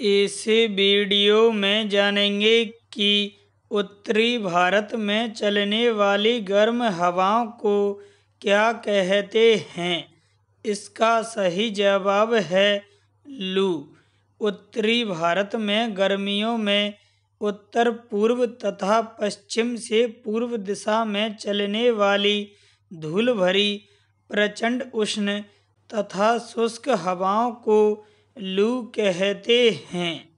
इस वीडियो में जानेंगे कि उत्तरी भारत में चलने वाली गर्म हवाओं को क्या कहते हैं। इसका सही जवाब है लू। उत्तरी भारत में गर्मियों में उत्तर पूर्व तथा पश्चिम से पूर्व दिशा में चलने वाली धूल भरी प्रचंड उष्ण तथा शुष्क हवाओं को लू कहते हैं।